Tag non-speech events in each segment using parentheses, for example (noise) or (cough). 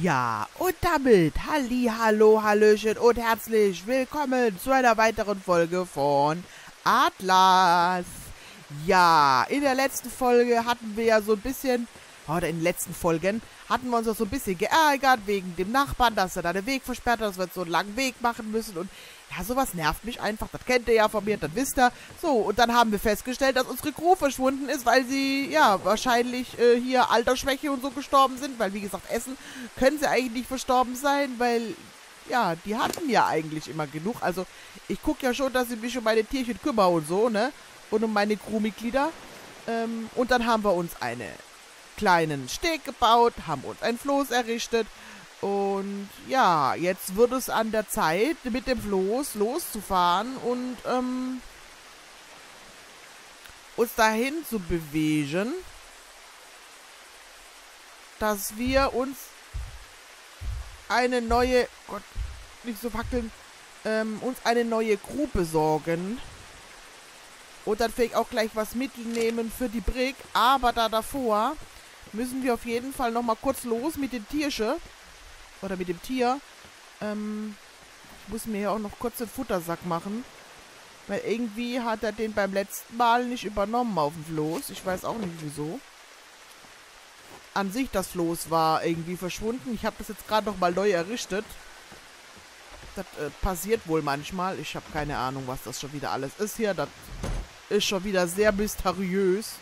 Ja, und damit Halli, Hallo, Hallöchen und herzlich willkommen zu einer weiteren Folge von Atlas. Ja, in der letzten Folge hatten wir ja so ein bisschen, oder in den letzten Folgen, hatten wir uns auch so ein bisschen geärgert wegen dem Nachbarn, dass er da den Weg versperrt hat, dass wir jetzt so einen langen Weg machen müssen und ja, sowas nervt mich einfach. Das kennt ihr ja von mir, das wisst ihr. So, und dann haben wir festgestellt, dass unsere Crew verschwunden ist, weil sie, ja, wahrscheinlich äh, hier Altersschwäche und so gestorben sind. Weil, wie gesagt, Essen können sie eigentlich nicht verstorben sein, weil, ja, die hatten ja eigentlich immer genug. Also, ich gucke ja schon, dass ich mich um meine Tierchen kümmere und so, ne? Und um meine Crewmitglieder. Ähm, und dann haben wir uns einen kleinen Steg gebaut, haben uns ein Floß errichtet und ja, jetzt wird es an der Zeit, mit dem Floß loszufahren und ähm, uns dahin zu bewegen, dass wir uns eine neue, Gott, nicht so wackeln, ähm, uns eine neue Crew besorgen. Und dann vielleicht auch gleich was mitnehmen für die Brick. Aber da davor müssen wir auf jeden Fall nochmal kurz los mit den Tierchen oder mit dem Tier. Ähm, ich muss mir ja auch noch kurz den Futtersack machen. Weil irgendwie hat er den beim letzten Mal nicht übernommen auf dem Floß. Ich weiß auch nicht wieso. An sich das Floß war irgendwie verschwunden. Ich habe das jetzt gerade noch mal neu errichtet. Das äh, passiert wohl manchmal. Ich habe keine Ahnung, was das schon wieder alles ist hier. Das ist schon wieder sehr mysteriös.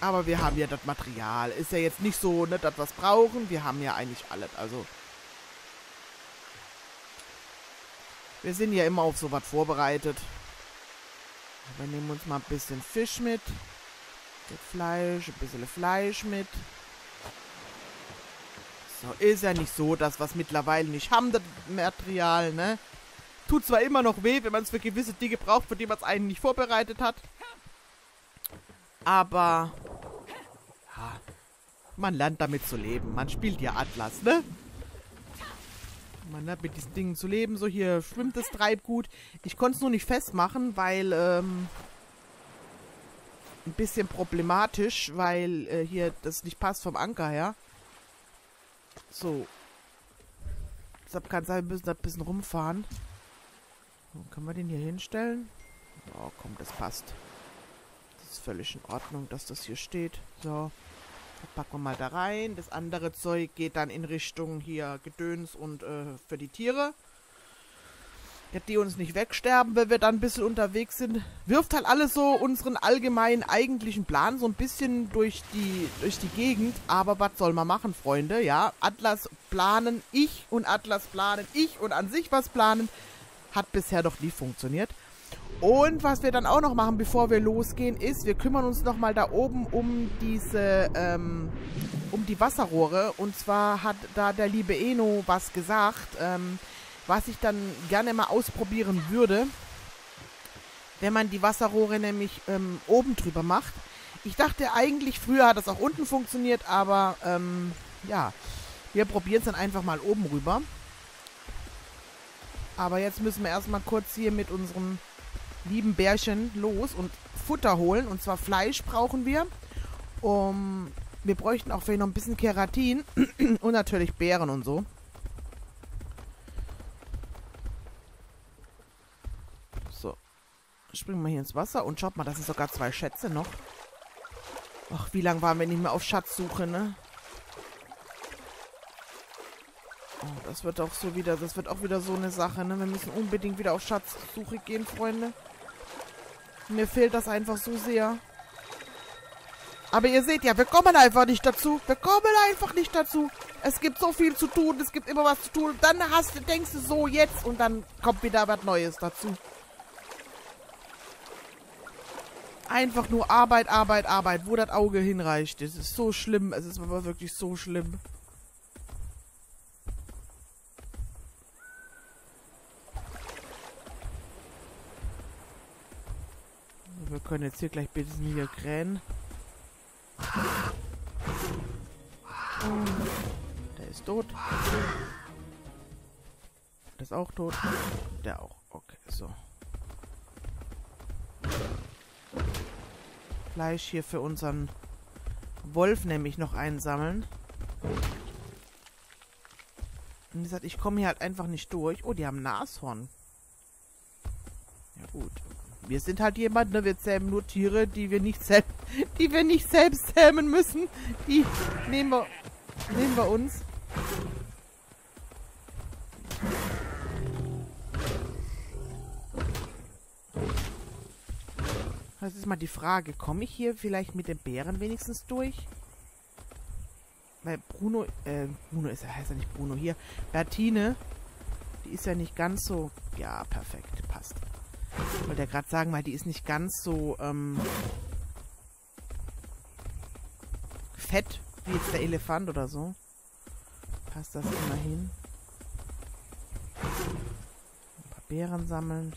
Aber wir haben ja das Material. Ist ja jetzt nicht so, ne, dass wir es brauchen. Wir haben ja eigentlich alles. Also. Wir sind ja immer auf sowas vorbereitet. Wir nehmen uns mal ein bisschen Fisch mit. Mit Fleisch, ein bisschen Fleisch mit. So, ist ja nicht so, dass wir es mittlerweile nicht haben, das Material, ne? Tut zwar immer noch weh, wenn man es für gewisse Dinge braucht, für die man es eigentlich nicht vorbereitet hat. Aber man lernt damit zu leben. Man spielt ja Atlas, ne? Man lernt mit diesen Dingen zu leben. So, hier schwimmt das Treibgut. Ich konnte es nur nicht festmachen, weil, ähm, ein bisschen problematisch, weil äh, hier das nicht passt vom Anker her. So. Deshalb kann es sein, wir müssen da ein bisschen rumfahren. Können wir den hier hinstellen? Oh, komm, das passt. Das ist völlig in Ordnung, dass das hier steht. So. Packen wir mal da rein. Das andere Zeug geht dann in Richtung hier Gedöns und äh, für die Tiere. Ja, die uns nicht wegsterben, wenn wir dann ein bisschen unterwegs sind. Wirft halt alles so unseren allgemeinen eigentlichen Plan so ein bisschen durch die, durch die Gegend. Aber was soll man machen, Freunde? Ja, Atlas planen, ich und Atlas planen, ich und an sich was planen. Hat bisher doch nie funktioniert. Und was wir dann auch noch machen, bevor wir losgehen, ist, wir kümmern uns nochmal da oben um diese, ähm, um die Wasserrohre. Und zwar hat da der liebe Eno was gesagt, ähm, was ich dann gerne mal ausprobieren würde, wenn man die Wasserrohre nämlich ähm, oben drüber macht. Ich dachte eigentlich, früher hat das auch unten funktioniert, aber ähm, ja, wir probieren es dann einfach mal oben rüber. Aber jetzt müssen wir erstmal kurz hier mit unserem lieben Bärchen los und Futter holen. Und zwar Fleisch brauchen wir. Um, wir bräuchten auch vielleicht noch ein bisschen Keratin (clears throat) und natürlich Beeren und so. So. Springen wir hier ins Wasser und schaut mal, das sind sogar zwei Schätze noch. Ach, wie lange waren wir nicht mehr auf Schatzsuche, ne? Oh, das wird auch so wieder, das wird auch wieder so eine Sache, ne? Wir müssen unbedingt wieder auf Schatzsuche gehen, Freunde. Mir fehlt das einfach so sehr. Aber ihr seht ja, wir kommen einfach nicht dazu. Wir kommen einfach nicht dazu. Es gibt so viel zu tun, es gibt immer was zu tun. Dann hast du, denkst du so jetzt und dann kommt wieder was Neues dazu. Einfach nur Arbeit, Arbeit, Arbeit, wo das Auge hinreicht. Es ist so schlimm, es ist wirklich so schlimm. Wir können jetzt hier gleich bitte hier krähen. Der ist tot. Der ist auch tot. Der auch. Okay, so. Fleisch hier für unseren Wolf nämlich noch einsammeln. Und wie gesagt, ich komme hier halt einfach nicht durch. Oh, die haben Nashorn. Ja gut. Wir sind halt jemand, ne? Wir zähmen nur Tiere, die wir nicht selbst, (laughs) die wir nicht selbst zähmen müssen. Die nehmen wir, nehmen wir uns. Das ist mal die Frage. Komme ich hier vielleicht mit den Bären wenigstens durch? Weil Bruno, äh, Bruno ist, heißt ja nicht Bruno hier. Bertine, die ist ja nicht ganz so, ja, perfekt, passt. Ich wollte ja gerade sagen, weil die ist nicht ganz so, ähm, fett, wie jetzt der Elefant oder so. Passt das immerhin. Ein paar Beeren sammeln.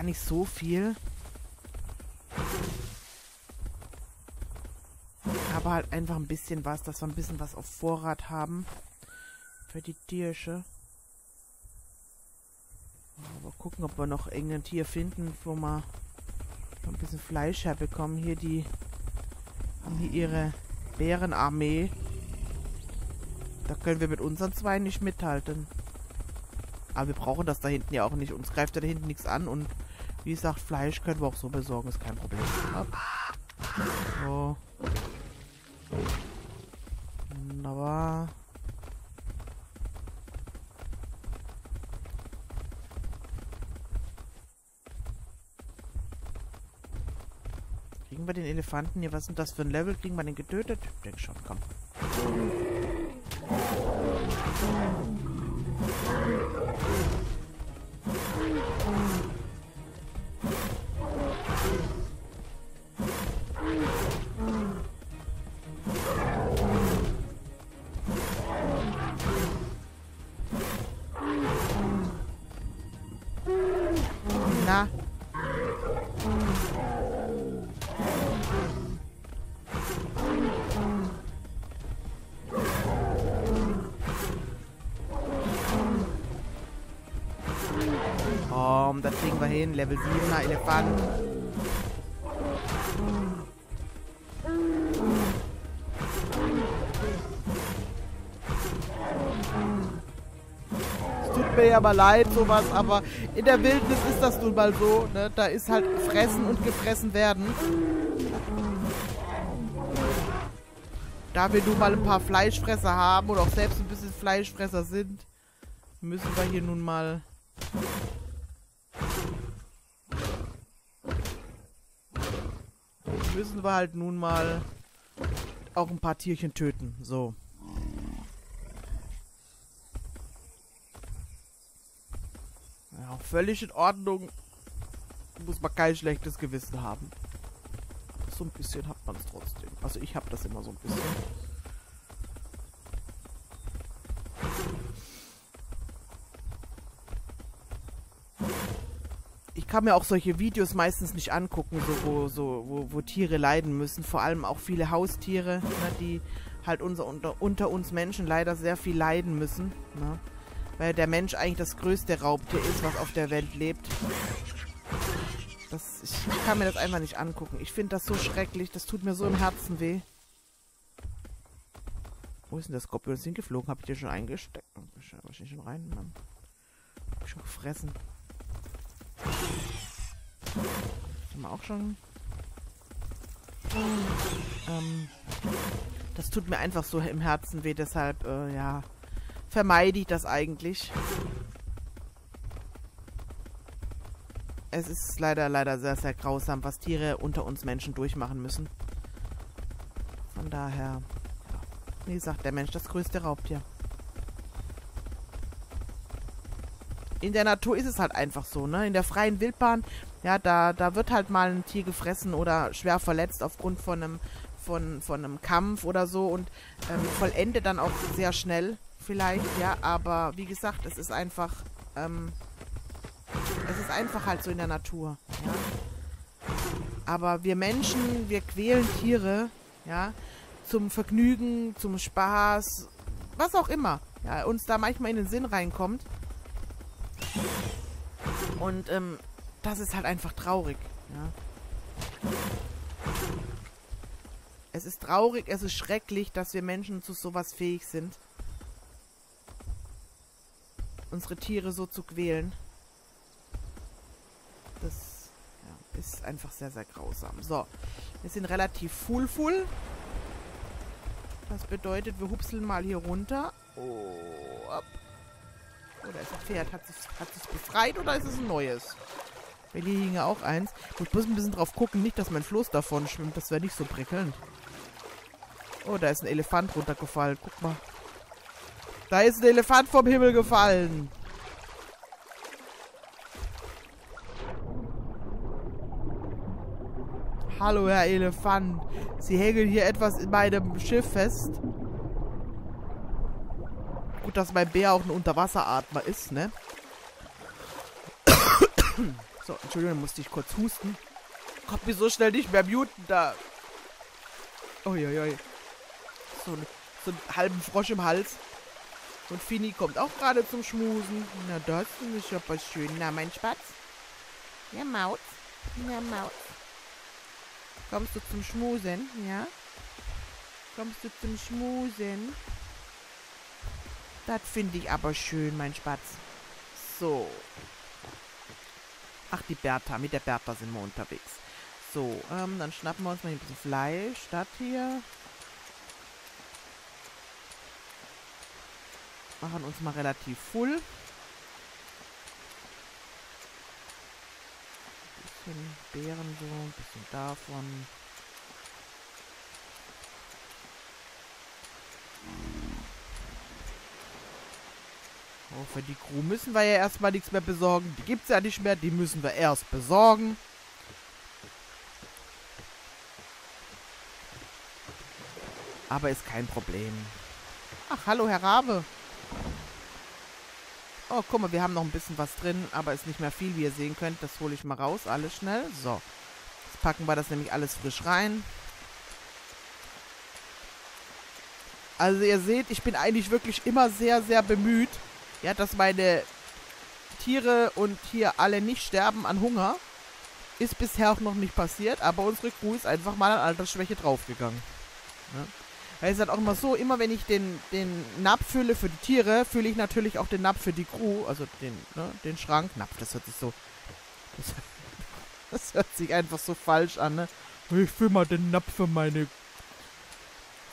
gar nicht so viel. Aber halt einfach ein bisschen was, dass wir ein bisschen was auf Vorrat haben. Für die Tiersche. Aber gucken, ob wir noch irgendein Tier finden, wo wir ein bisschen Fleisch herbekommen. Hier die haben hier ihre Bärenarmee. Da können wir mit unseren zwei nicht mithalten. Aber wir brauchen das da hinten ja auch nicht. Uns greift ja da hinten nichts an und wie gesagt, Fleisch können wir auch so besorgen, ist kein Problem. So. Wunderbar. Kriegen wir den Elefanten hier? Was ist das für ein Level? Kriegen wir den getötet? Ich denke schon, komm. Komm, das kriegen wir hin. Level 7er Elefant. Mir aber leid, sowas, aber in der Wildnis ist das nun mal so. Ne? Da ist halt fressen und gefressen werden. Da wir nun mal ein paar Fleischfresser haben oder auch selbst ein bisschen Fleischfresser sind, müssen wir hier nun mal müssen wir halt nun mal auch ein paar Tierchen töten. So. Völlig in Ordnung. Muss man kein schlechtes Gewissen haben. So ein bisschen hat man es trotzdem. Also ich habe das immer so ein bisschen. kann mir auch solche Videos meistens nicht angucken, so, wo, so, wo, wo Tiere leiden müssen. Vor allem auch viele Haustiere, ne, die halt unser, unter, unter uns Menschen leider sehr viel leiden müssen. Ne? Weil der Mensch eigentlich das größte Raubtier ist, was auf der Welt lebt. Das, ich, kann mir das einfach nicht angucken. Ich finde das so schrecklich. Das tut mir so im Herzen weh. Wo ist denn der Skorpion? Ist hingeflogen? Hab ich dir schon eingesteckt? Wahrscheinlich schon rein. Hab ich schon gefressen. Haben wir auch schon. Ähm, das tut mir einfach so im Herzen weh, deshalb, äh, ja, vermeide ich das eigentlich. Es ist leider, leider sehr, sehr grausam, was Tiere unter uns Menschen durchmachen müssen. Von daher, wie gesagt, der Mensch das größte Raubtier. in der Natur ist es halt einfach so, ne? In der freien Wildbahn, ja, da, da wird halt mal ein Tier gefressen oder schwer verletzt aufgrund von einem, von, von einem Kampf oder so und ähm, vollendet dann auch sehr schnell vielleicht, ja, aber wie gesagt, es ist einfach, ähm, es ist einfach halt so in der Natur, ja. Aber wir Menschen, wir quälen Tiere, ja, zum Vergnügen, zum Spaß, was auch immer, ja, uns da manchmal in den Sinn reinkommt. Und ähm, das ist halt einfach traurig. Ja. Es ist traurig, es ist schrecklich, dass wir Menschen zu sowas fähig sind. Unsere Tiere so zu quälen. Das ja, ist einfach sehr, sehr grausam. So, wir sind relativ full full. Das bedeutet, wir hupseln mal hier runter. Oh, ab. Oder ist ein Pferd? Hat sich hat sich befreit oder ist es ein neues? Hier hing ja auch eins. Ich muss ein bisschen drauf gucken, nicht, dass mein Floß davon schwimmt. Das wäre nicht so prickelnd. Oh, da ist ein Elefant runtergefallen. Guck mal. Da ist ein Elefant vom Himmel gefallen. Hallo, Herr Elefant. Sie hängen hier etwas in meinem Schiff fest. Gut, dass mein Bär auch ein Unterwasseratmer ist, ne? (coughs) so, Entschuldigung, musste ich kurz husten. Kommt mir so schnell nicht mehr muten, da. Uiuiui. So, so einen halben Frosch im Hals. Und Fini kommt auch gerade zum Schmusen. Na, das ist aber schön. Na, mein Spatz. Ja, Maut. Ja, Maut. Kommst du zum Schmusen, ja? Kommst du zum Schmusen? Das finde ich aber schön, mein Spatz. So. Ach, die Bertha. Mit der Bertha sind wir unterwegs. So, ähm, dann schnappen wir uns mal ein bisschen Fleisch. Statt hier. Machen uns mal relativ full. bisschen Beeren so, ein bisschen davon. Oh, für die Crew müssen wir ja erstmal nichts mehr besorgen. Die gibt es ja nicht mehr, die müssen wir erst besorgen. Aber ist kein Problem. Ach, hallo, Herr Rabe. Oh, guck mal, wir haben noch ein bisschen was drin, aber ist nicht mehr viel, wie ihr sehen könnt. Das hole ich mal raus, alles schnell. So, jetzt packen wir das nämlich alles frisch rein. Also ihr seht, ich bin eigentlich wirklich immer sehr, sehr bemüht, ja, dass meine Tiere und hier alle nicht sterben an Hunger. Ist bisher auch noch nicht passiert, aber unsere Crew ist einfach mal an Altersschwäche draufgegangen. Ja. Weil es ist halt auch immer so, immer wenn ich den, den Napf fülle für die Tiere, fülle ich natürlich auch den Napf für die Crew, also den, ne, den Schrank. Napf, das hört sich so. Das, (laughs) das hört sich einfach so falsch an, ne? Ich fülle mal den Napf für meine.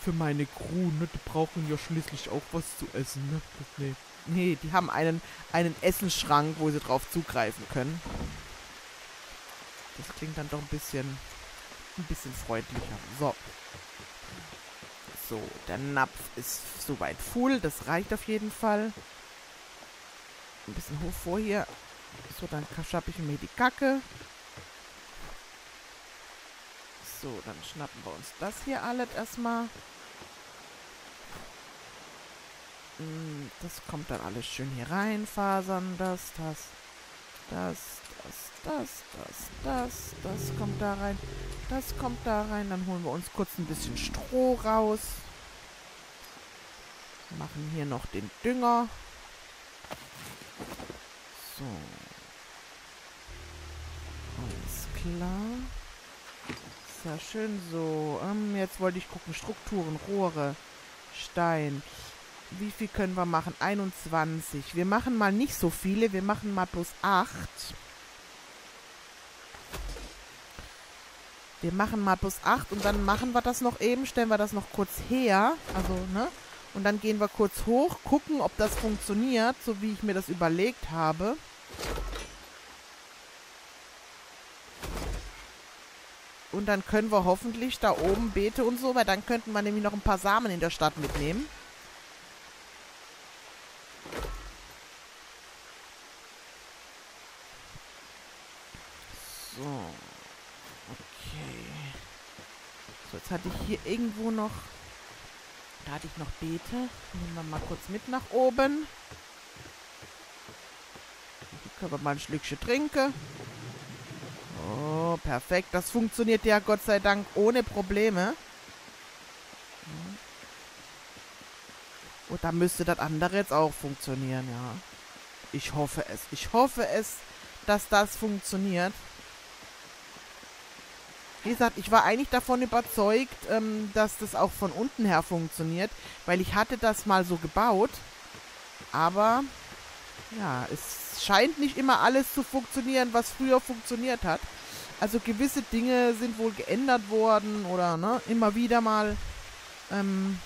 Für meine Crew, ne? Die brauchen ja schließlich auch was zu essen, ne? Nee. Nee, die haben einen, einen Essensschrank, wo sie drauf zugreifen können. Das klingt dann doch ein bisschen. ein bisschen freundlicher. So. So, der Napf ist soweit full. Das reicht auf jeden Fall. Ein bisschen hoch vor hier. So, dann schnappe ich mir die Kacke. So, dann schnappen wir uns das hier alles erstmal. Mm, das kommt dann alles schön hier rein. Fasern, das, das, das, das, das, das, das, das kommt da rein. Das kommt da rein. Dann holen wir uns kurz ein bisschen Stroh raus. Machen hier noch den Dünger. So. Alles klar. Sehr schön. So, ähm, jetzt wollte ich gucken. Strukturen, Rohre, Stein. Wie viel können wir machen? 21. Wir machen mal nicht so viele. Wir machen mal plus 8. Wir machen mal plus 8 und dann machen wir das noch eben, stellen wir das noch kurz her. Also, ne? Und dann gehen wir kurz hoch, gucken, ob das funktioniert, so wie ich mir das überlegt habe. Und dann können wir hoffentlich da oben Beete und so, weil dann könnten wir nämlich noch ein paar Samen in der Stadt mitnehmen. Jetzt hatte ich hier irgendwo noch... Da hatte ich noch Beete. Nehmen wir mal kurz mit nach oben. Können wir mal ein Schlückchen trinken. Oh, perfekt. Das funktioniert ja Gott sei Dank ohne Probleme. Und da müsste das andere jetzt auch funktionieren, ja. Ich hoffe es. Ich hoffe es, dass das funktioniert. Wie gesagt, ich war eigentlich davon überzeugt, ähm, dass das auch von unten her funktioniert, weil ich hatte das mal so gebaut. Aber, ja, es scheint nicht immer alles zu funktionieren, was früher funktioniert hat. Also gewisse Dinge sind wohl geändert worden oder ne, immer wieder mal ähm,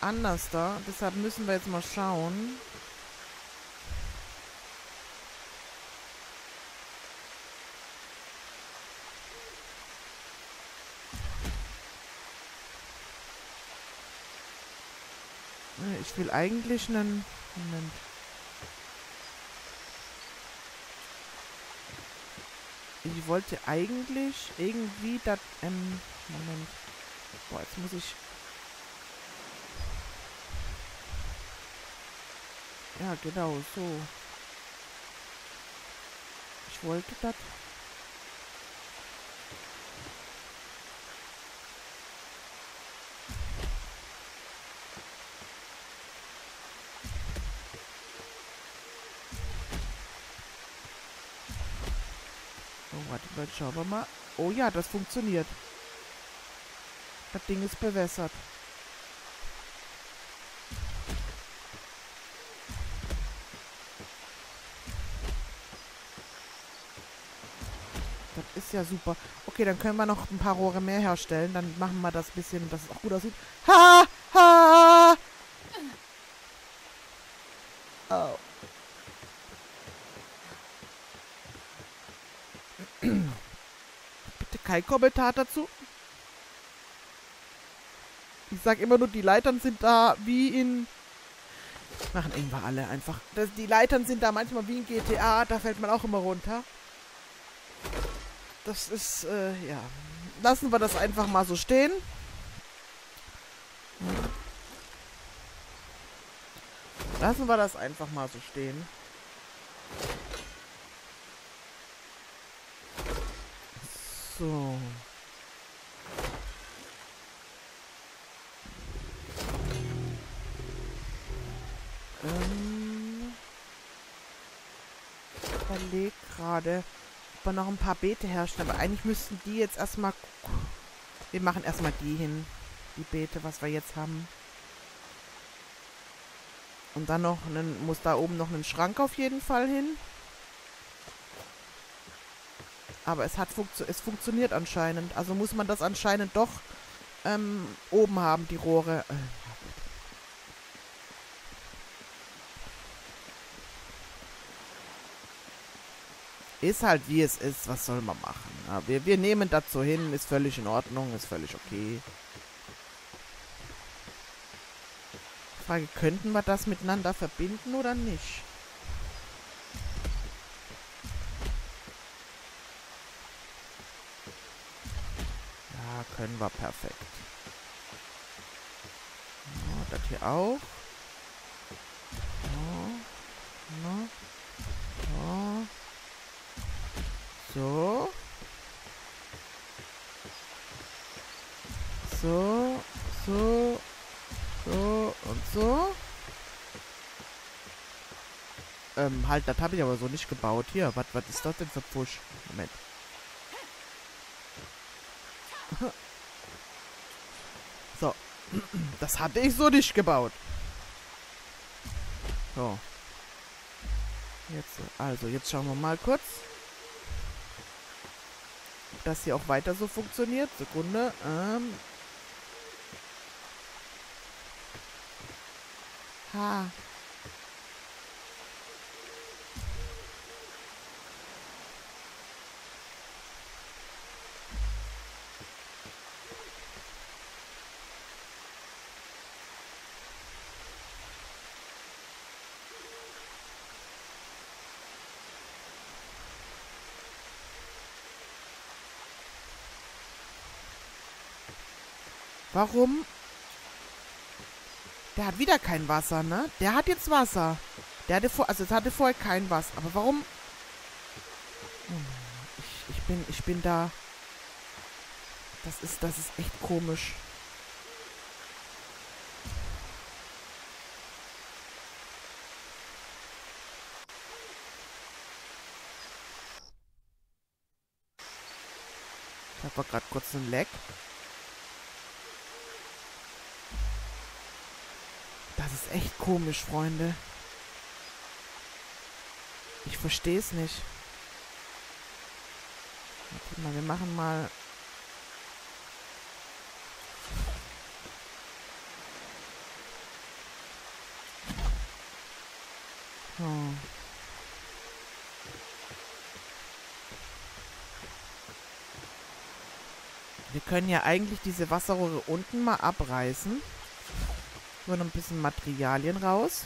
anders da. Deshalb müssen wir jetzt mal schauen. Ich will eigentlich einen... Moment. Ich wollte eigentlich irgendwie das... Ähm, Moment. Boah, jetzt muss ich... Ja, genau, so. Ich wollte das... Warte, schauen wir mal. Oh ja, das funktioniert. Das Ding ist bewässert. Das ist ja super. Okay, dann können wir noch ein paar Rohre mehr herstellen. Dann machen wir das bisschen, dass es auch gut aussieht. Ha! Oh. Bitte kein Kommentar dazu. Ich sag immer nur, die Leitern sind da wie in... Machen irgendwann alle einfach. Das, die Leitern sind da manchmal wie in GTA, da fällt man auch immer runter. Das ist, äh, ja. Lassen wir das einfach mal so stehen. Lassen wir das einfach mal so stehen. So. Ähm. Ich überlege gerade, ob wir noch ein paar Beete herstellen. Aber eigentlich müssten die jetzt erstmal... Wir machen erstmal die hin. Die Beete, was wir jetzt haben. Und dann noch einen, muss da oben noch ein Schrank auf jeden Fall hin. Aber es hat funktio es funktioniert anscheinend. Also muss man das anscheinend doch ähm, oben haben, die Rohre. Äh, Ist halt wie es ist, was soll man machen? Ja, wir, wir nehmen so hin, ist völlig in Ordnung, ist völlig okay. Frage, könnten wir das miteinander verbinden oder nicht? Können wir perfekt. Ja, das hier auch. Ja, ja, so. So, so, so und so. Ähm, halt, das habe ich aber so nicht gebaut. Hier, was ist das denn für Push? Moment. Das hatte ich so nicht gebaut. So. Jetzt, also, jetzt schauen wir mal kurz. Ob das hier auch weiter so funktioniert. Sekunde. Ähm. Ha. Warum? Der hat wieder kein Wasser, ne? Der hat jetzt Wasser. Der hatte vor, also es hatte vorher kein Wasser. Aber warum? Hm, ich, ich bin, ich bin da. Das ist, das ist echt komisch. Ich habe gerade kurz einen Leck. Ist echt komisch, Freunde. Ich verstehe es nicht. Warte mal, wir machen mal... Hm. Wir können ja eigentlich diese Wasserrohre unten mal abreißen. Nur noch ein bisschen Materialien raus.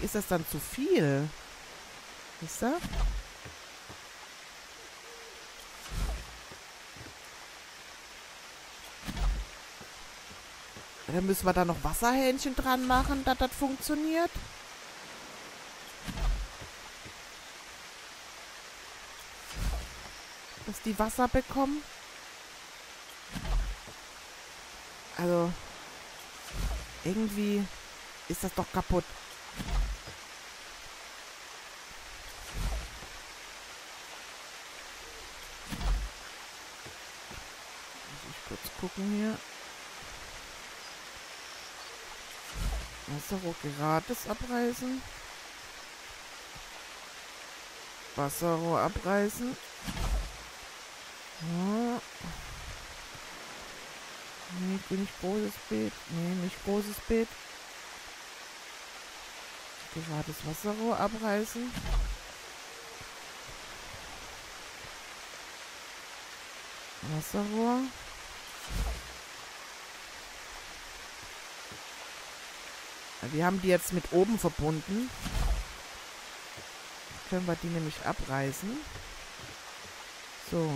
Ist das dann zu viel? Wisst ihr? Dann müssen wir da noch Wasserhähnchen dran machen, dass das funktioniert. Dass die Wasser bekommen. Also, irgendwie ist das doch kaputt. Muss ich kurz gucken hier. Wasserrohr gratis abreißen. Wasserrohr abreißen. Ja. Nee, nicht großes Beet. Nee, nicht großes Beet. Gratis Wasserrohr abreißen. Wasserrohr. Wir haben die jetzt mit oben verbunden. Können wir die nämlich abreißen. So.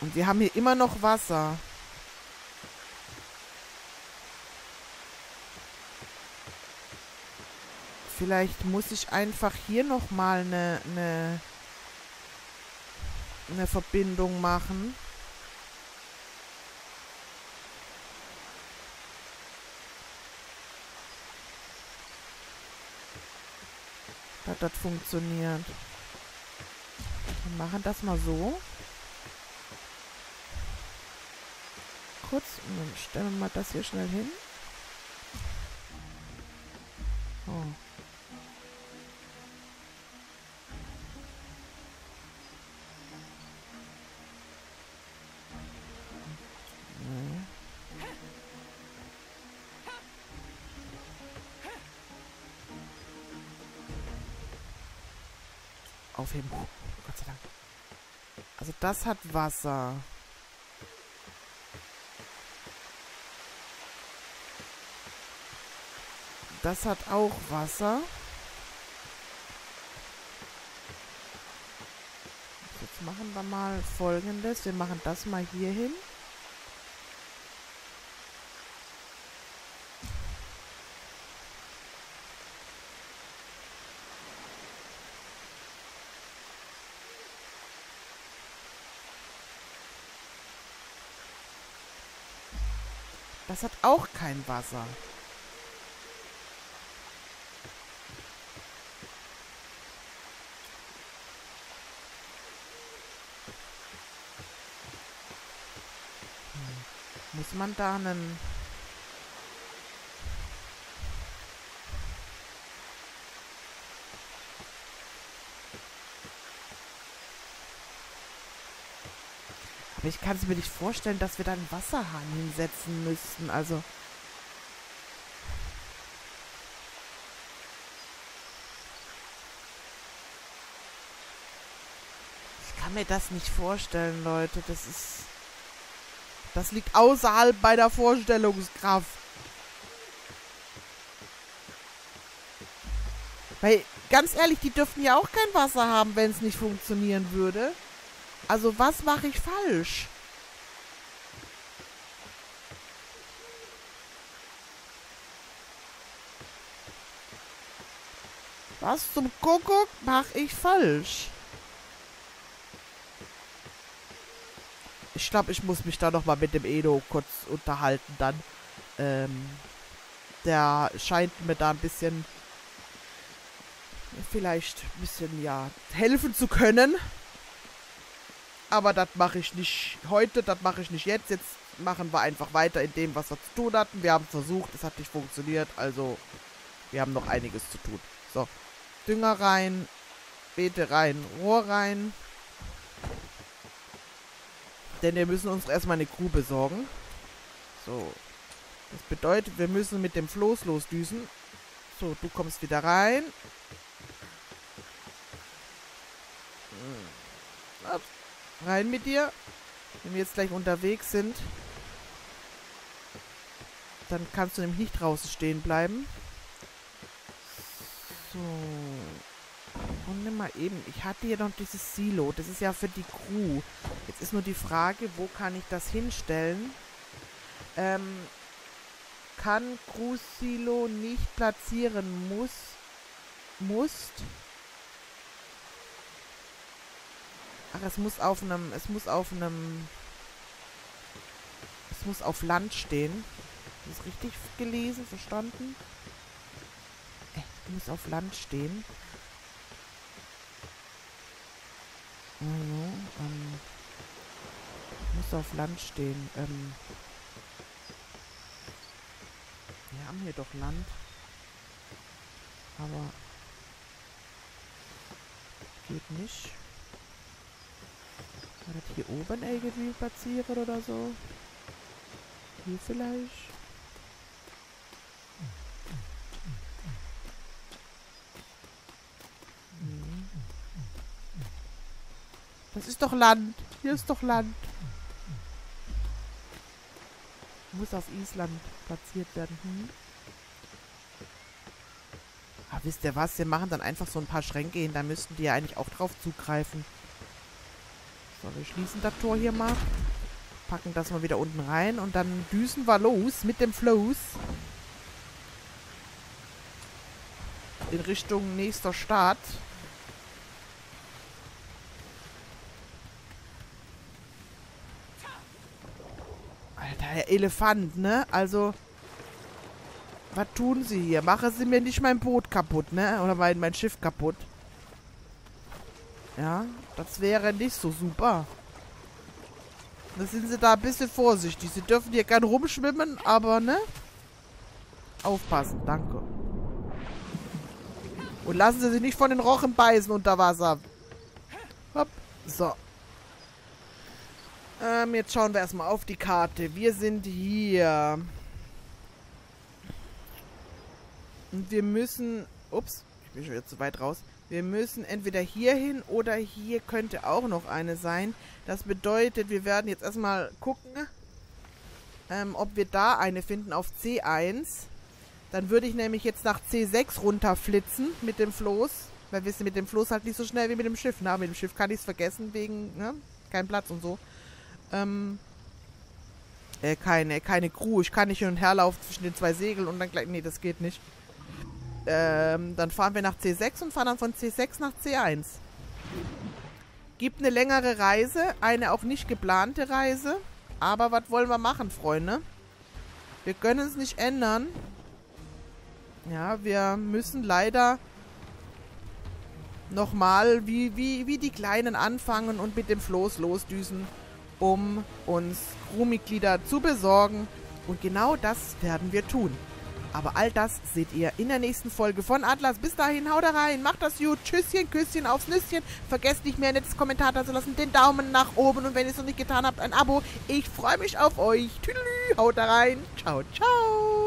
Und wir haben hier immer noch Wasser. Vielleicht muss ich einfach hier nochmal eine, eine, eine Verbindung machen. Dass das funktioniert. Wir machen das mal so. Kurz dann stellen wir mal das hier schnell hin. So. Aufheben. Gott sei Dank. Also das hat Wasser. Das hat auch Wasser. Jetzt machen wir mal folgendes. Wir machen das mal hier hin. Das hat auch kein Wasser. Muss man da einen... Aber ich kann es mir nicht vorstellen, dass wir da einen Wasserhahn hinsetzen müssten. Also... Ich kann mir das nicht vorstellen, Leute. Das ist... Das liegt außerhalb meiner Vorstellungskraft. Weil, ganz ehrlich, die dürften ja auch kein Wasser haben, wenn es nicht funktionieren würde. Also, was mache ich falsch? Was zum Kuckuck mache ich falsch? Ich glaube, ich muss mich da nochmal mit dem Edo kurz unterhalten dann. Ähm, der scheint mir da ein bisschen vielleicht ein bisschen, ja, helfen zu können. Aber das mache ich nicht heute, das mache ich nicht jetzt. Jetzt machen wir einfach weiter in dem, was wir zu tun hatten. Wir haben es versucht, es hat nicht funktioniert, also wir haben noch einiges zu tun. So, Dünger rein, Beete rein, Rohr rein. Denn wir müssen uns erstmal eine Kuh besorgen. So. Das bedeutet, wir müssen mit dem Floß losdüsen. So, du kommst wieder rein. Hm. Rein mit dir. Wenn wir jetzt gleich unterwegs sind, dann kannst du nämlich nicht draußen stehen bleiben. So. Und nimm mal eben. Ich hatte hier noch dieses Silo. Das ist ja für die Crew. Jetzt ist nur die Frage, wo kann ich das hinstellen? Ähm, kann Crew-Silo nicht platzieren muss. Musst. Ach, es muss auf einem, es muss auf einem, es muss auf Land stehen. Ist richtig gelesen, verstanden? Äh, muss auf Land stehen. Also, ähm, muss auf Land stehen. Ähm, wir haben hier doch Land. Aber geht nicht. War das hier oben irgendwie platzieren oder so? Hier vielleicht? Das ist doch Land. Hier ist doch Land. Muss auf Island platziert werden. Hm? Ah, wisst ihr was? Wir machen dann einfach so ein paar Schränke hin. Da müssten die ja eigentlich auch drauf zugreifen. So, wir schließen das Tor hier mal. Packen das mal wieder unten rein. Und dann düsen wir los mit dem Floß. In Richtung nächster Stadt. der Elefant, ne? Also, was tun sie hier? Machen sie mir nicht mein Boot kaputt, ne? Oder mein, mein Schiff kaputt. Ja, das wäre nicht so super. Da sind sie da ein bisschen vorsichtig. Sie dürfen hier gern rumschwimmen, aber, ne? Aufpassen, danke. Und lassen sie sich nicht von den Rochen beißen unter Wasser. Hopp. So. Ähm, jetzt schauen wir erstmal auf die Karte. Wir sind hier. Und wir müssen... Ups, ich bin schon wieder zu weit raus. Wir müssen entweder hier hin oder hier könnte auch noch eine sein. Das bedeutet, wir werden jetzt erstmal gucken, ähm, ob wir da eine finden auf C1. Dann würde ich nämlich jetzt nach C6 runterflitzen mit dem Floß. Weil wir sind mit dem Floß halt nicht so schnell wie mit dem Schiff. Na, mit dem Schiff kann ich es vergessen, wegen, ne? Kein Platz und so. Ähm, äh, keine, keine Crew. Ich kann nicht hin und her laufen zwischen den zwei Segeln und dann gleich. Nee, das geht nicht. Ähm, dann fahren wir nach C6 und fahren dann von C6 nach C1. Gibt eine längere Reise, eine auch nicht geplante Reise. Aber was wollen wir machen, Freunde? Wir können es nicht ändern. Ja, wir müssen leider nochmal wie, wie, wie die Kleinen anfangen und mit dem Floß losdüsen um uns Crewmitglieder zu besorgen. Und genau das werden wir tun. Aber all das seht ihr in der nächsten Folge von Atlas. Bis dahin, haut rein, macht das gut. Tschüsschen, Küsschen aufs Nüsschen. Vergesst nicht mehr, ein nettes Kommentar da zu lassen, den Daumen nach oben und wenn ihr es noch nicht getan habt, ein Abo. Ich freue mich auf euch. Tüdelü, haut rein. Ciao, ciao.